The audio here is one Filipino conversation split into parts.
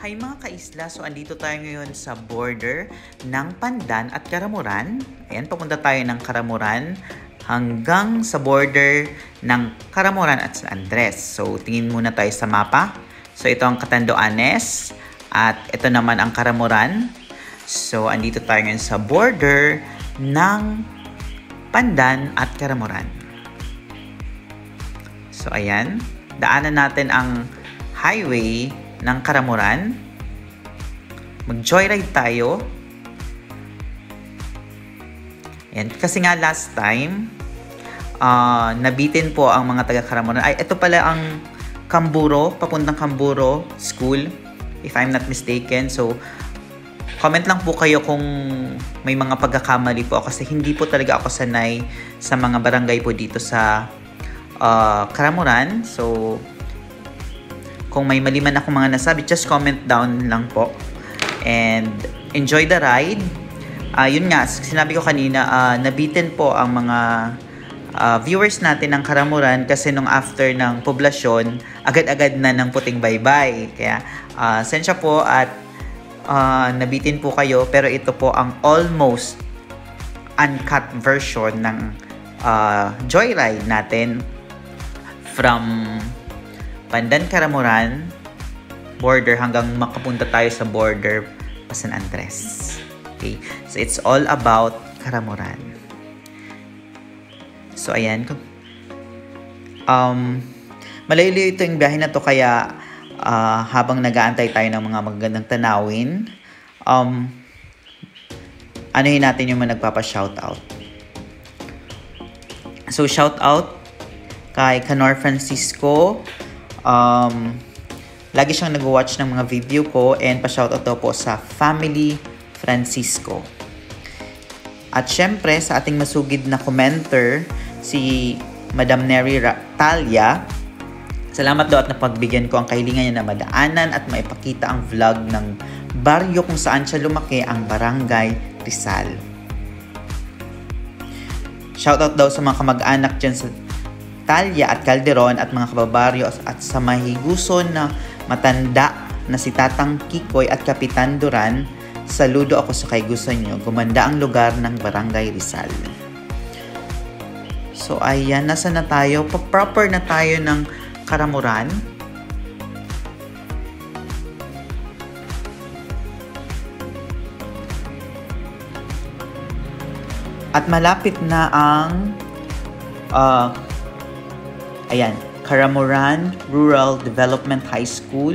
Hi mga kaisla, so andito tayo ngayon sa border ng Pandan at Karamuran. Ayan, papunta tayo ng Karamuran hanggang sa border ng Karamuran at San Andres. So tingin muna tayo sa mapa. So ito ang Catanduanes at ito naman ang Karamuran. So andito tayo ngayon sa border ng Pandan at Karamuran. So ayan, daanan natin ang highway ng Karamuran. Mag-joyride tayo. Yan. Kasi nga last time, uh, nabitin po ang mga taga-Karamuran. Ay, ito pala ang Kamburo, papuntang Kamburo School, if I'm not mistaken. So, comment lang po kayo kung may mga pagkakamali po kasi hindi po talaga ako sanay sa mga barangay po dito sa uh, Karamuran. So, kung may mali man ako mga nasabi, just comment down lang po. And enjoy the ride. Uh, yun nga, sinabi ko kanina, uh, nabitin po ang mga uh, viewers natin ng Karamuran kasi nung after ng poblasyon, agad-agad na ng puting baybay. Kaya, uh, sensya po at uh, nabitin po kayo pero ito po ang almost uncut version ng uh, joyride natin from Pandan Karamuran, border hanggang makapunta tayo sa border pa San Andres. Okay? So, it's all about Karamuran. So, ayan. Um, malayo ito yung biyahe na to kaya uh, habang nag-aantay tayo ng mga magandang tanawin, um, anuhin natin yung mga nagpapa-shoutout. So, shoutout kay Canor Francisco, Um, lagi siyang nag-watch ng mga video ko and pa-shoutout daw po sa Family Francisco. At syempre, sa ating masugid na commenter, si Madam Neri Talia, salamat daw at napagbigyan ko ang kahilingan niya na madaanan at maipakita ang vlog ng baryo kung saan siya lumaki ang Barangay Rizal. Shoutout daw sa mga kamag-anak dyan sa Talya at Calderon at mga kababaryo at sa mahiguson na matanda na si Tatang Kikoy at Kapitan Duran, saludo ako sa kay gusto nyo. Gumanda ang lugar ng Barangay Rizal. So ayan, nasa na tayo? Pa-proper na tayo ng Karamuran. At malapit na ang uh, Ayan, Karamuran Rural Development High School.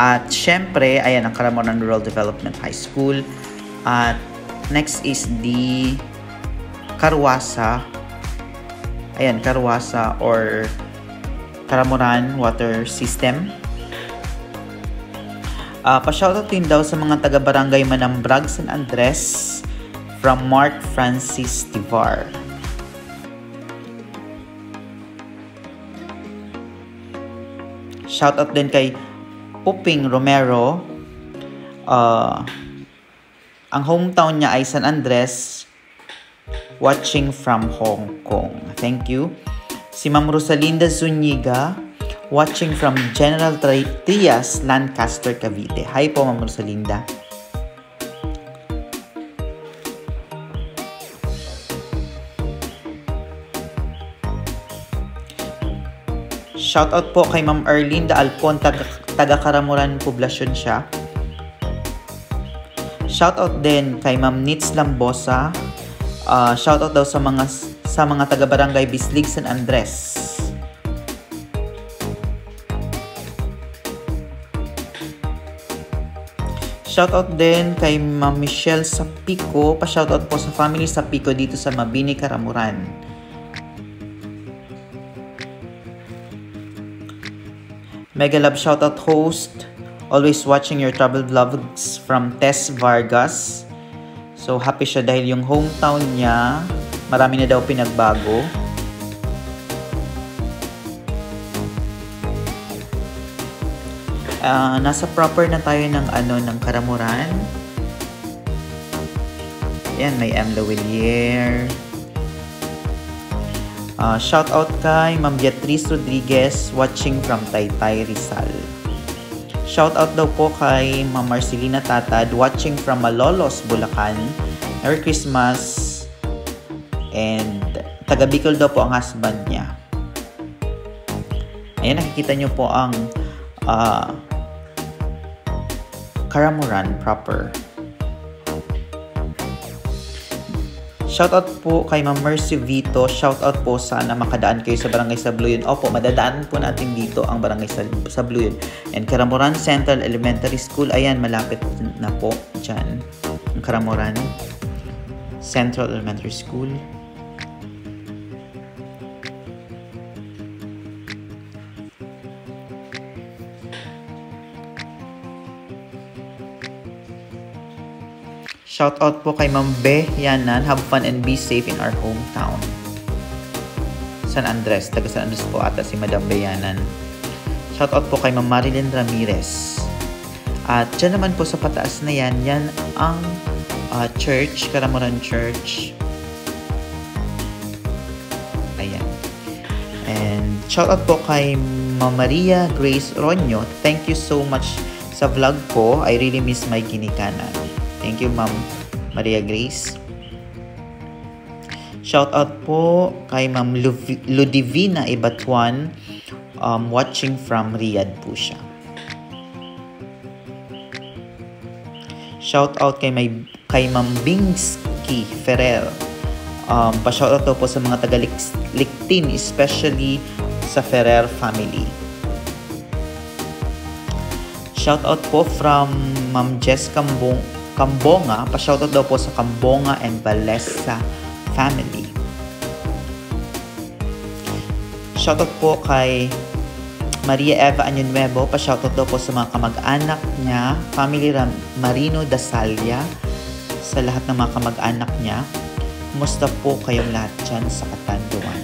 At syempre, ayan ang Karamuran Rural Development High School. At next is the Karwasa. Ayan, Karwasa or Karamuran Water System. Uh, pa-shoutout din daw sa mga taga-barangay Manambrag, San Andres from Mark Francis Tivar. Shoutout din kay Puping Romero. Uh, ang hometown niya ay San Andres, watching from Hong Kong. Thank you. Si Ma'am Rosalinda Zuniga, watching from General Trias, Lancaster, Cavite. Hi po, Ma'am Rosalinda. Shoutout po kay Ma'am Erlinda Alpon, taga, taga Karamuran Poblasyon siya. Shoutout din kay Ma'am Nits Lambosa. Uh, shoutout daw sa mga sa mga taga Barangay Bislig San Andres. Shoutout din kay Ma'am Michelle Sapico. Pa-shoutout po sa family Sapico dito sa Mabini, Karamuran. Mega love shoutout host. Always watching your travel vlogs from Tess Vargas. So happy siya dahil yung hometown niya, marami na daw pinagbago. Uh, nasa proper na tayo ng ano ng Karamuran. Yan, may M. Lawillier. Uh, shout out kay Ma'am Beatrice Rodriguez watching from Taytay Rizal. Shout out daw po kay Ma'am Marcelina Tatad watching from Malolos, Bulacan. Merry Christmas. And taga Bicol daw po ang husband niya. Ayan, nakikita nyo po ang uh, Karamuran proper. Shoutout po kay Ma'am Mercy Vito. Shoutout po sana makadaan kayo sa Barangay Sabluyon. Opo, madadaan po natin dito ang Barangay Sabluyon. And Karamuran Central Elementary School. Ayan, malapit na po dyan. Ang Karamuran Central Elementary School. Shout out po kay Ma'am Be Yanan. Have fun and be safe in our hometown. San Andres. Taga San Andres po ata si Madam Beyanan. Shout out po kay Ma'am Marilyn Ramirez. At dyan naman po sa pataas na yan, yan ang uh, church, Karamuran Church. Ayan. And shout out po kay Ma'am Maria Grace Ronyo. Thank you so much sa vlog ko. I really miss my ginikanan. Thank you, Ma'am Maria Grace. Shout out po kay Ma'am Ludivina Ibatuan um, watching from Riyadh po siya. Shout out kay, may, kay Ma'am Bingsky Ferrer. Um, pa-shout out po sa mga taga-Liktin, especially sa Ferrer family. Shout out po from Ma'am Jess Cambong Kambonga, pa-shoutout daw po sa Kambonga and Balesa family. Shoutout po kay Maria Eva Anyunuevo, pa-shoutout daw po sa mga kamag-anak niya, family Ram Marino Dasalia, sa lahat ng mga kamag-anak niya. Kumusta po kayong lahat dyan sa Catanduanes?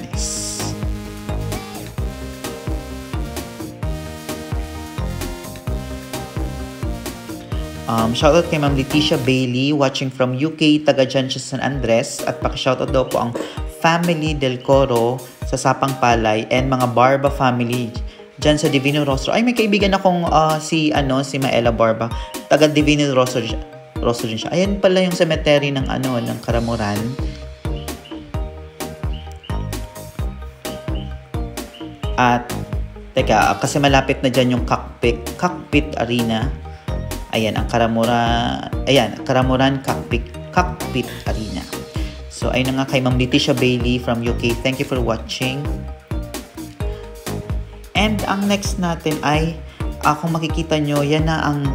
Um, shoutout kay Ma'am Leticia Bailey watching from UK, taga dyan siya San Andres. At paki-shoutout daw po ang Family Del Coro sa Sapang Palay and mga Barba family dyan sa Divino Rostro. Ay, may kaibigan akong uh, si, ano, si Maela Barba. Taga Divino Rostro, Rostro din siya. Ayan pala yung cemetery ng, ano, ng Karamuran. At, teka, kasi malapit na dyan yung cockpit, cockpit arena Ayan, ang Karamuran, ayan, Karamuran Cockpit, Cockpit Arena. So, ayun na nga kay Ma'am Leticia Bailey from UK. Thank you for watching. And ang next natin ay, uh, makikita nyo, yan na ang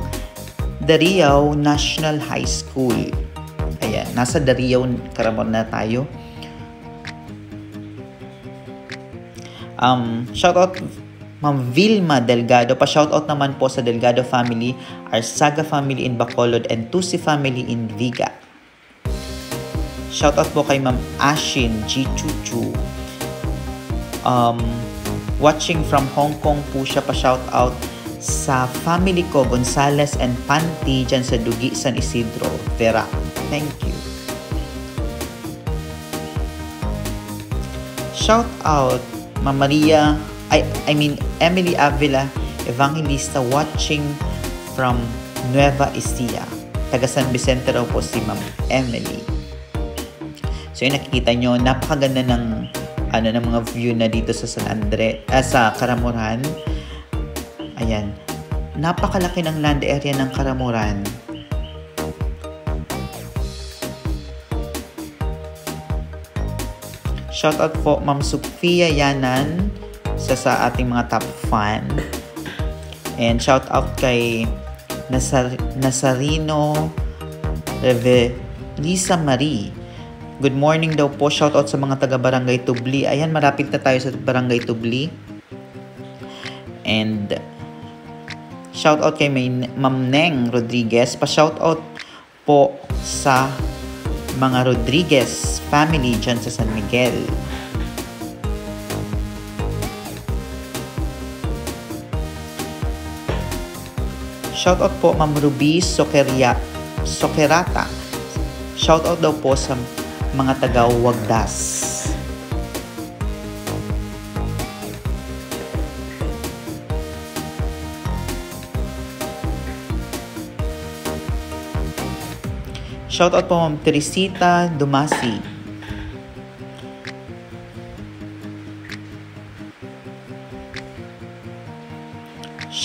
Dariao National High School. Ayan, nasa Dariao, Karamuran na tayo. Um, shout out Ma'am Vilma Delgado. Pa-shoutout naman po sa Delgado family, Arsaga family in Bacolod, and Tusi family in Viga. Shoutout po kay Ma'am Ashin G. Chuchu. Um, watching from Hong Kong po siya pa-shoutout sa family ko, Gonzales and Panti, dyan sa Dugi, San Isidro, Vera. Thank you. Shout out, Ma'am Maria I, I mean, Emily Avila Evangelista watching from Nueva Ecija. Taga San Vicente raw po si Ma'am Emily. So yung nakikita nyo, napakaganda ng ano ng mga view na dito sa San Andre, ah, sa Karamuran. Ayan. Napakalaki ng land area ng Karamuran. Shout out po Ma'am Sophia Yanan isa sa ating mga top fan. And shout out kay Nasar Nasarino Lisa Marie. Good morning daw po. Shout out sa mga taga Barangay Tubli. Ayan, malapit na tayo sa Barangay Tubli. And shout out kay Ma'am Neng Rodriguez. Pa-shout out po sa mga Rodriguez family dyan sa San Miguel. Shoutout po Ma'am Ruby Sokeria, Sokerata. Shoutout daw po sa mga taga Wagdas. Shoutout po Ma'am Teresita Dumasi.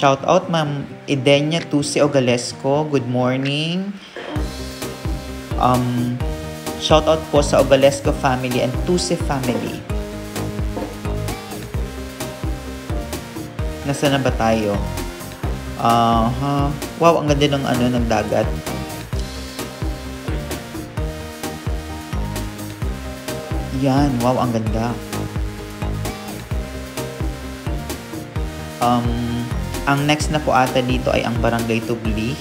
Shoutout Ma'am Edenia Tusi Ogalesco. Good morning. Um, shoutout po sa Ogalesco family and Tusi family. Nasaan na ba tayo? Uh, huh. Wow, ang ganda ng ano ng dagat. Yan, wow, ang ganda. Um, ang next na po ata dito ay ang Barangay Tubli.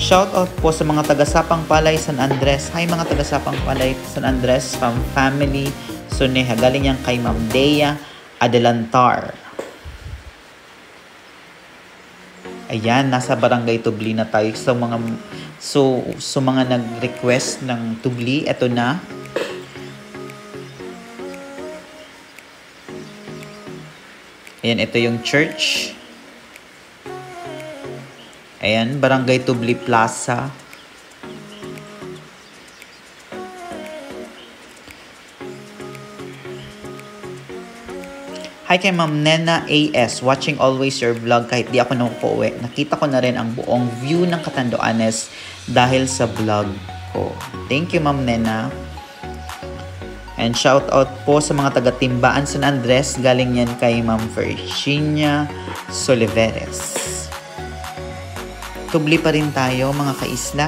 Shout out po sa mga taga Sapang Palay San Andres. Hi mga taga Sapang Palay San Andres from family Suneha. Galing yan kay Ma'am Dea Adelantar. Ayan, nasa barangay Tubli na tayo. So mga so, so mga nag-request ng Tubli, eto na. Ayan, ito yung church. Ayan, Barangay Tubli Plaza. Hi kay Ma'am Nena AS, watching always your vlog kahit di ako nakukuwi. Nakita ko na rin ang buong view ng Katanduanes dahil sa vlog ko. Thank you Ma'am Nena. And shout out po sa mga taga Timbaan San Andres, galing yan kay Ma'am Virginia Soliveres. Tubli pa rin tayo mga kaisla.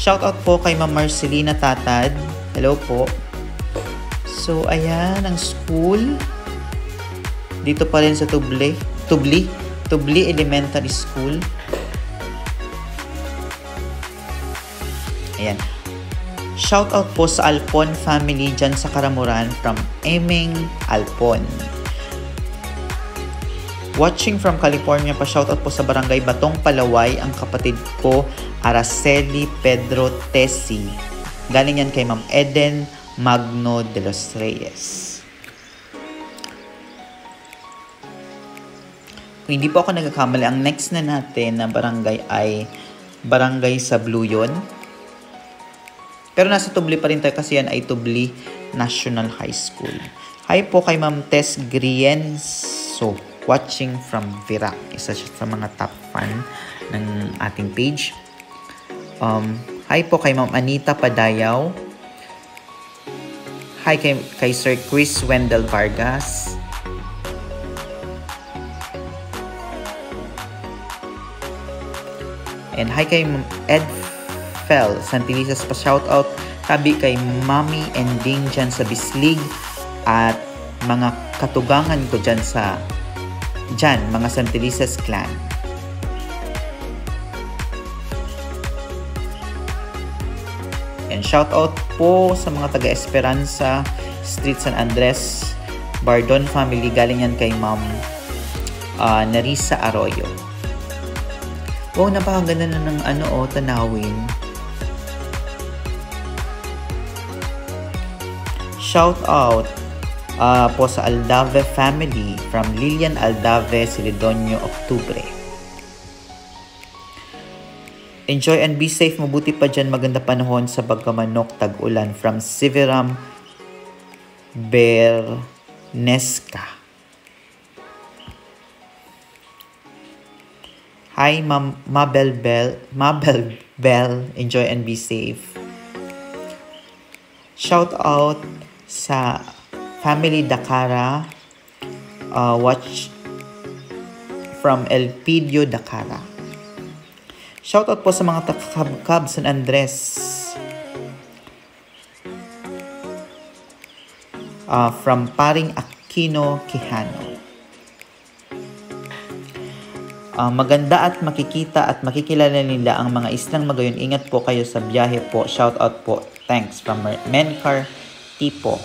Shout out po kay Ma'am Marcelina Tatad. Hello po. So, ayan, ang school. Dito pa rin sa Tubli. Tubli. Tubli Elementary School. Ayan. Shout out po sa Alpon family dyan sa Karamuran from Eming Alpon. Watching from California pa shoutout po sa Barangay Batong Palaway ang kapatid ko Araceli Pedro Tessi. Galing yan kay Ma'am Eden Magno de los Reyes. Kung hindi po ako nagkakamali, ang next na natin na barangay ay barangay sa Bluyon. Pero nasa Tubli pa rin tayo kasi yan ay Tubli National High School. Hi po kay Ma'am Tess Grienzo, watching from Virac. Isa siya sa mga top fan ng ating page. Um, hi po kay Ma'am Anita Padayaw, Hi kay, kay Sir Chris Wendell Vargas. And hi kay Ed Fell Santilisas pa shoutout. Tabi kay Mami and Ding dyan sa Bislig. At mga katugangan ko dyan sa dyan, mga Santilisas clan. And shout out po sa mga taga Esperanza Street San Andres Bardon family galing yan kay Ma'am uh, Narisa Arroyo. Wow, napakaganda na ng ano oh, tanawin. Shout out uh, po sa Aldave family from Lilian Aldave Silidonio Octubre. Enjoy and be safe. Mabuti pa dyan maganda panahon sa Bagkamanok Tag-Ulan from Siveram Bernesca. Hi, Ma Mabel Bell. Mabel Bell. Enjoy and be safe. Shout out sa Family Dakara. Uh, watch from Elpidio Dakara. Shoutout po sa mga takakab San Andres. Uh, from Paring Aquino Quijano. Uh, maganda at makikita at makikilala nila ang mga islang magayon. Ingat po kayo sa biyahe po. Shoutout po. Thanks from Mencar Tipo.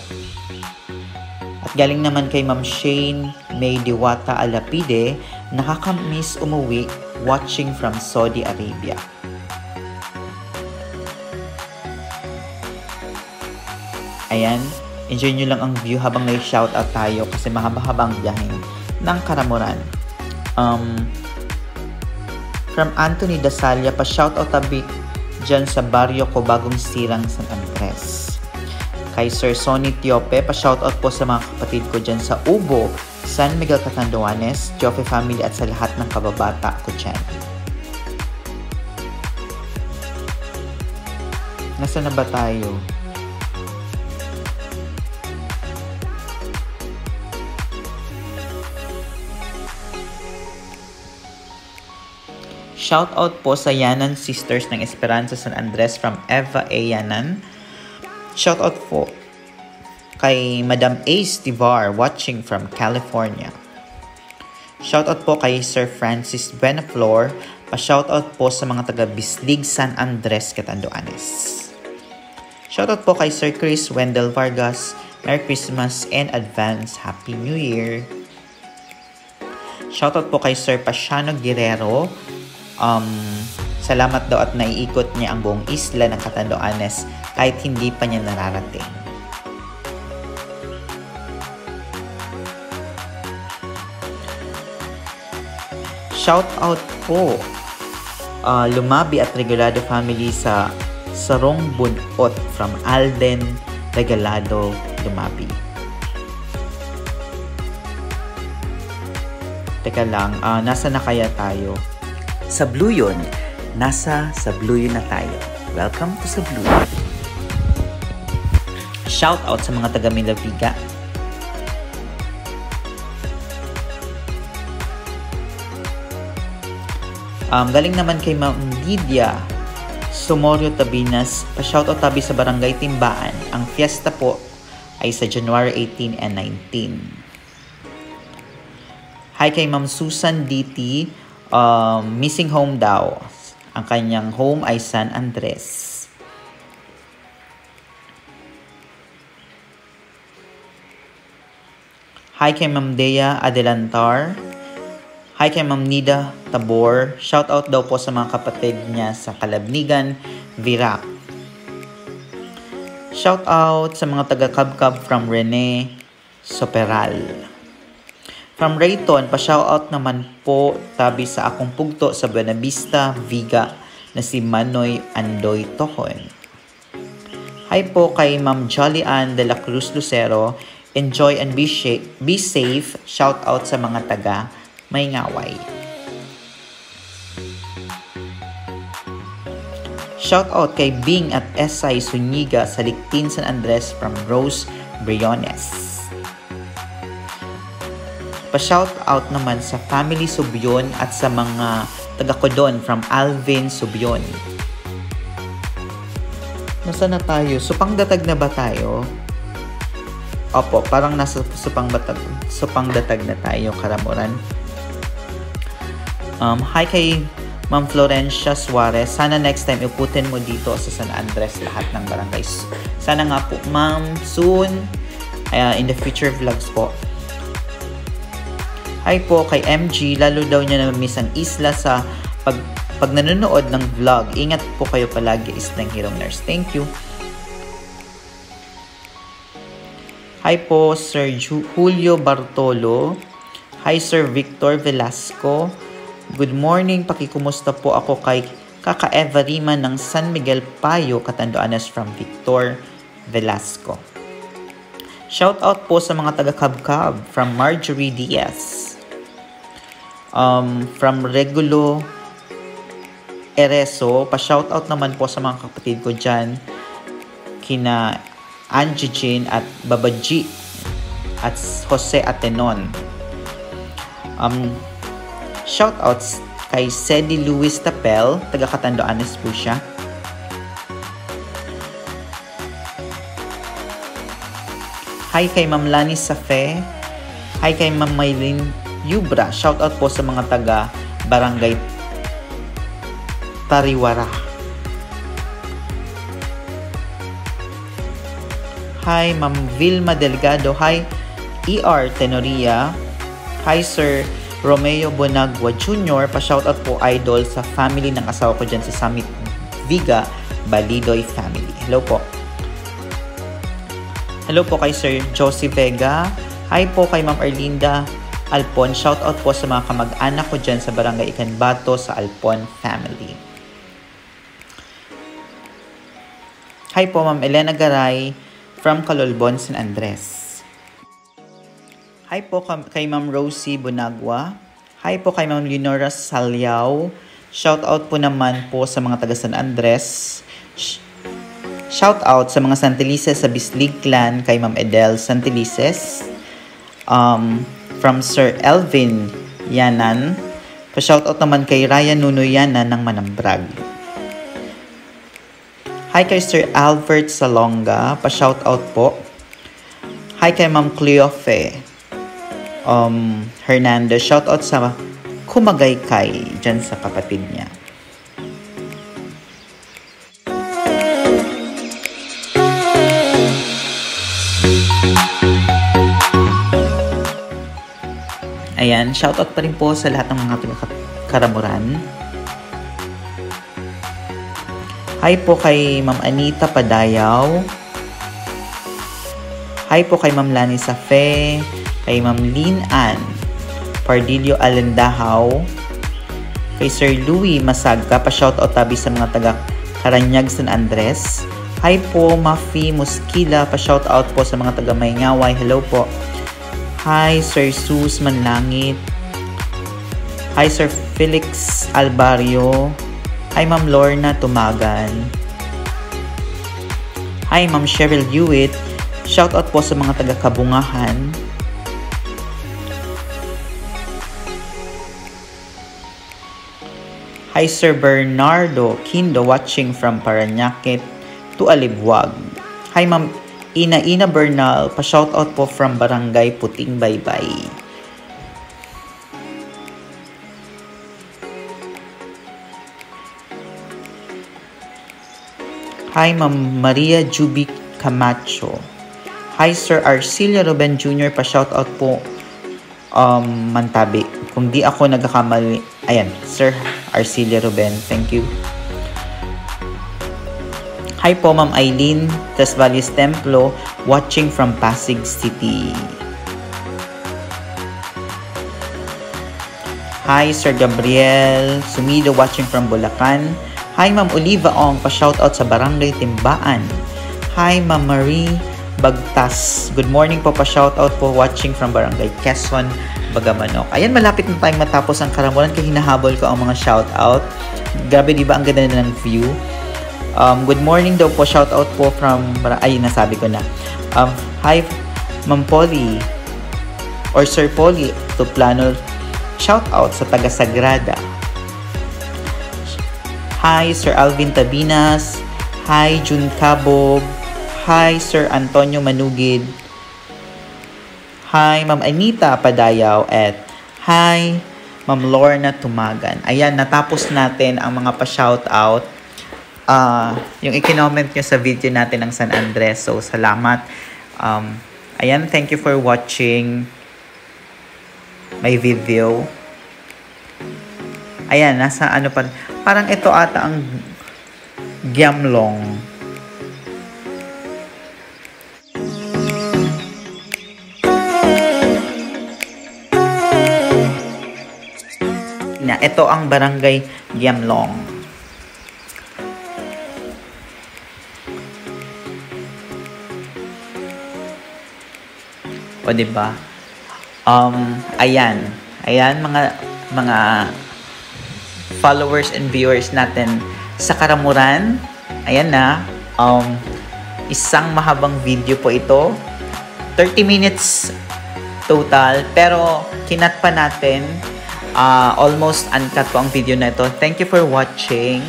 At galing naman kay Ma'am Shane May Diwata Alapide, nakakamiss umuwi watching from Saudi Arabia. Ayan. Enjoy nyo lang ang view habang nag-shoutout tayo kasi mahaba-haba ang biyahe ng Karamuran. Um, from Anthony Dasalia, pa-shoutout tabi dyan sa baryo ko bagong sirang San Andres. Kay Sir Sonny Tiope, pa-shoutout po sa mga kapatid ko dyan sa Ubo, San Miguel Catanduanes, Tiope family at sa lahat ng kababata ko dyan. Nasaan na ba tayo? Shout out po sa Yanan Sisters ng Esperanza San Andres from Eva A. Yanan. Shout out po kay Madam Ace Divar watching from California. Shout out po kay Sir Francis Benaflor. Pa-shout out po sa mga taga Bislig San Andres, Catanduanes. Shout out po kay Sir Chris Wendell Vargas. Merry Christmas and advance Happy New Year. Shout out po kay Sir Pasiano Guerrero um, salamat daw at naiikot niya ang buong isla ng Catanduanes kahit hindi pa niya nararating. Shout out po uh, Lumabi at Regalado family sa Sarong Bunot from Alden Regalado Lumabi. Teka lang, uh, nasa na kaya tayo? Sa Blue yun, nasa sa Blue yun na tayo. Welcome to sa Blue. Shout out sa mga taga Milaviga. Um, galing naman kay Ma'am Lydia Sumorio Tabinas. Pa-shoutout tabi sa Barangay Timbaan. Ang fiesta po ay sa January 18 and 19. Hi kay Ma'am Susan DT. Um, missing home daw. Ang kanyang home ay San Andres. Hi kay Ma'am Dea Adelantar. Hi kay Ma'am Nida Tabor. Shout out daw po sa mga kapatid niya sa Kalabnigan, Virac. Shout out sa mga taga Kabkab from Rene Soperal. From Rayton, pa-shout out naman po tabi sa akong pugto sa Buena Vista, Viga na si Manoy Andoy Tohon. Hi po kay Ma'am Jolly Ann de la Cruz Lucero. Enjoy and be, sh- be safe. Shout out sa mga taga may ngaway. Shout out kay Bing at SI Suniga sa Liktin San Andres from Rose Briones. Pa-shout out naman sa Family Subyon at sa mga taga-Kodon from Alvin Subyon. Nasa na tayo? Supang datag na ba tayo? Opo, parang nasa supang, batag, supang datag na tayo, karamuran. Um, hi kay Ma'am Florencia Suarez. Sana next time iputin mo dito sa San Andres lahat ng barangays. Sana nga po, ma'am, soon, uh, in the future vlogs po. Hi po kay MG, lalo daw niya na-miss ang isla sa pag, pag nanonood ng vlog. Ingat po kayo palagi, Islang Hero Nurse. Thank you. Hi po, Sir Julio Bartolo. Hi, Sir Victor Velasco. Good morning, pakikumusta po ako kay Kaka Eva Rima ng San Miguel Payo, Catanduanes from Victor Velasco. Shout out po sa mga taga Kabkab from Marjorie Diaz. Um, from Regulo Ereso, pa-shout out naman po sa mga kapatid ko dyan kina Angie Jane at Babaji at Jose Atenon. Um, Shoutouts kay Sedi Luis Tapel, taga Catanduanes po siya. Hi kay Ma'am Lani Safe. Hi kay Ma'am Maylin Yubra. Shoutout po sa mga taga Barangay Tariwara. Hi Ma'am Vilma Delgado. Hi ER Tenoria. Hi Sir Romeo Bonagua Jr. Pa-shoutout po idol sa family ng asawa ko dyan sa Summit Viga, Balidoy family. Hello po. Hello po kay Sir Josie Vega. Hi po kay Ma'am Erlinda Alpon. Shout out po sa mga kamag-anak ko dyan sa Barangay Ikanbato sa Alpon family. Hi po Ma'am Elena Garay from Calolbon, San Andres. Hi po kay Ma'am Rosie Bunagwa. Hi po kay Ma'am Leonora Salyao. Shout out po naman po sa mga taga San Andres. Shout out sa mga Santelices sa Bislig Clan kay Ma'am Edel Santelices. Um, from Sir Elvin Yanan. Pa-shout out naman kay Ryan Nuno Yanan ng Manambrag. Hi kay Sir Albert Salonga. Pa-shout out po. Hi kay Ma'am Cleofe um, Hernandez. Shout out sa kumagay kay dyan sa kapatid niya. Ayan, shoutout pa rin po sa lahat ng mga karamuran. Hi po kay Ma'am Anita Padayaw. Hi po kay Ma'am Lani Safe. Kay Ma'am Lin Ann. Pardillo Alendahaw. Kay Sir Louis Masagka. Pa-shoutout tabi sa mga taga Karanyag San Andres. Hi po, Mafi Muskila. Pa-shoutout po sa mga taga Mayngaway. Hello po. Hi, Sir Sus Manlangit. Hi, Sir Felix Albario. Hi, Ma'am Lorna Tumagan. Hi, Ma'am Cheryl Hewitt. Shout out po sa mga taga-kabungahan. Hi, Sir Bernardo Kindo watching from Paranaque to Alibwag. Hi, Ma'am Ina Ina Bernal, pa-shoutout po from Barangay Puting Baybay. Hi, Ma'am Maria Jubic Camacho. Hi, Sir Arcilia Ruben Jr. Pa-shoutout po um, Mantabi. Kung di ako nagkakamali, ayan, Sir Arcilia Ruben, thank you. Hi po, Ma'am Eileen, Tasvalis Templo, watching from Pasig City. Hi, Sir Gabriel Sumido, watching from Bulacan. Hi, Ma'am Oliva Ong, pa-shoutout sa Barangay Timbaan. Hi, Ma'am Marie Bagtas. Good morning po, pa-shoutout po, watching from Barangay Quezon, Bagamanok. Ayan, malapit na tayong matapos ang karamulan kaya ko ang mga shoutout. Grabe, di ba? Ang ganda ng view. Um, good morning daw po. Shout out po from... Ay, nasabi ko na. Um, hi, Ma'am Polly. Or Sir Polly. To plano. Shout out sa taga Sagrada. Hi, Sir Alvin Tabinas. Hi, Jun Cabog. Hi, Sir Antonio Manugid. Hi, Ma'am Anita Padayaw. At hi, Ma'am Lorna Tumagan. Ayan, natapos natin ang mga pa-shout out uh, yung i-comment nyo sa video natin ng San Andres. So, salamat. Um, ayan, thank you for watching my video. Ayan, nasa ano pa. Parang ito ata ang Giamlong. Na, ito ang barangay Giamlong. O, di ba? Um, ayan. Ayan, mga, mga followers and viewers natin sa Karamuran. Ayan na. Um, isang mahabang video po ito. 30 minutes total. Pero, kinat pa natin. Uh, almost uncut po ang video na ito. Thank you for watching.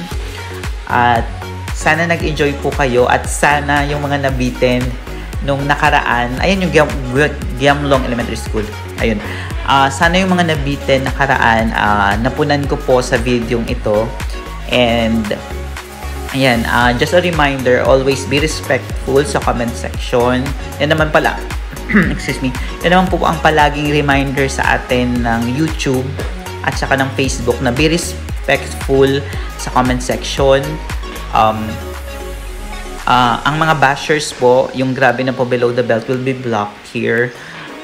At sana nag-enjoy po kayo. At sana yung mga nabitin nung nakaraan, ayan yung Giam, Giamlong Elementary School. Ayun. Uh, sana yung mga nabitin nakaraan, uh, napunan ko po sa video ito. And, ayan, uh, just a reminder, always be respectful sa comment section. Yan naman pala, excuse me, yan naman po ang palaging reminder sa atin ng YouTube at saka ng Facebook na be respectful sa comment section. Um, Ah, ang mga bashers po, yung grabe na po below the belt will be blocked here.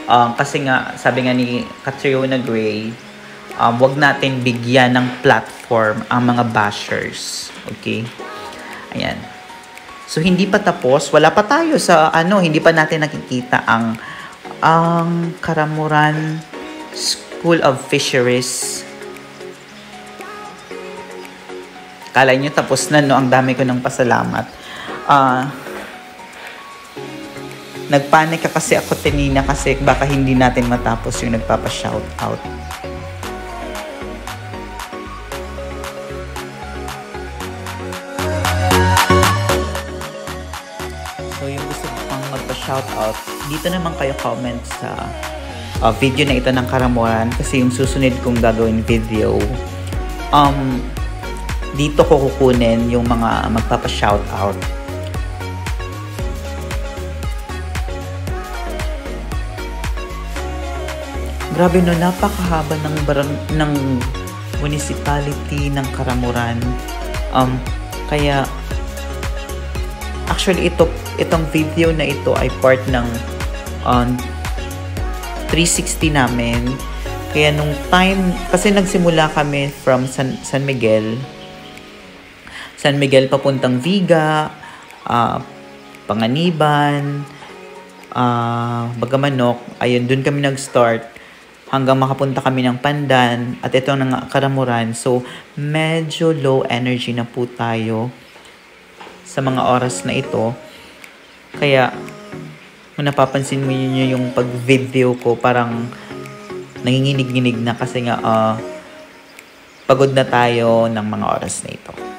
Um, kasi nga, sabi nga ni Catriona Gray, um, wag natin bigyan ng platform ang mga bashers. Okay? Ayan. So, hindi pa tapos. Wala pa tayo sa, ano, hindi pa natin nakikita ang, ang Karamuran School of Fisheries. Kala nyo tapos na, no? Ang dami ko ng pasalamat ah nagpanik ka kasi ako tinina kasi baka hindi natin matapos yung nagpapa-shout out. So yung gusto pang magpa-shout out, dito naman kayo comment sa uh, video na ito ng Karamuran kasi yung susunod kong gagawin video um dito ko kukunin yung mga magpapa-shout out Grabe no, napakahaba ng barang ng municipality ng Karamuran. Um, kaya actually ito itong video na ito ay part ng um, 360 namin. Kaya nung time, kasi nagsimula kami from San, San Miguel. San Miguel papuntang Viga, uh, Panganiban, uh, Bagamanok. Ayun, dun kami nag-start hanggang makapunta kami ng Pandan at ito ng Karamuran. So, medyo low energy na po tayo sa mga oras na ito. Kaya, kung napapansin mo yun yung pag-video ko, parang nanginginig-ginig na kasi nga uh, pagod na tayo ng mga oras na ito.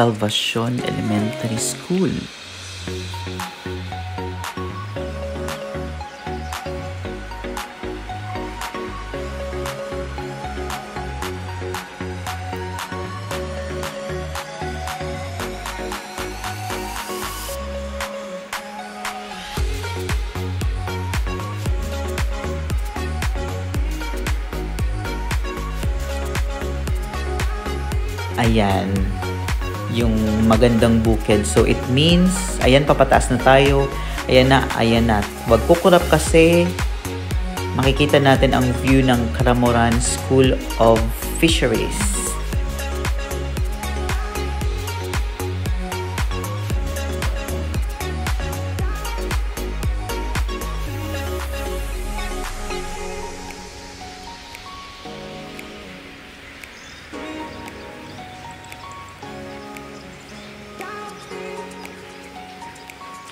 Salvacion Elementary School. Ayan yung magandang bukid. So, it means, ayan, papataas na tayo. Ayan na, ayan na. Huwag kukurap kasi makikita natin ang view ng Karamoran School of Fisheries.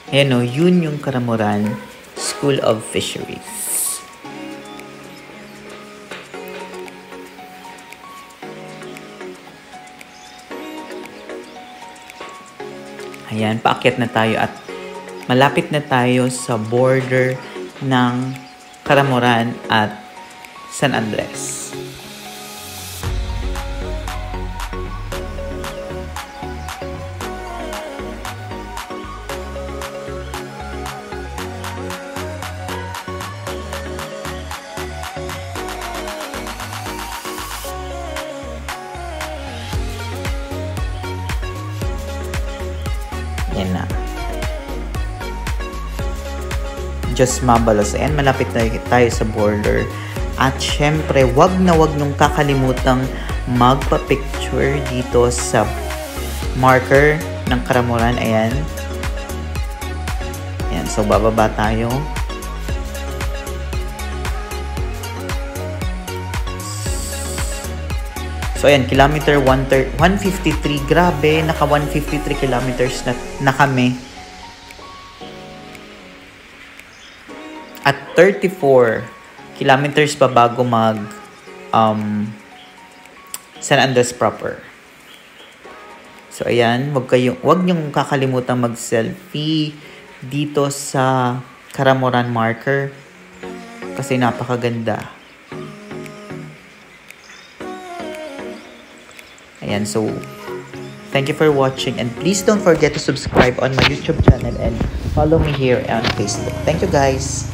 Ayan o, yun yung Karamuran School of Fisheries. Ayan, paakyat na tayo at malapit na tayo sa border ng Karamuran at San Andres. Just Mabalos. Ayan, malapit na tayo sa border. At syempre, wag na wag nung kakalimutang magpa-picture dito sa marker ng Karamuran. Ayan. Ayan, so bababa tayo. So, ayan, kilometer 153. Grabe, naka 153 kilometers na, na kami. At 34 kilometers pa bago mag um, San Andres proper. So, ayan, wag, kayo, wag niyong kakalimutan mag-selfie dito sa Karamoran marker kasi napakaganda. Ayan, so, Thank you for watching and please don't forget to subscribe on my YouTube channel and follow me here on Facebook. Thank you guys.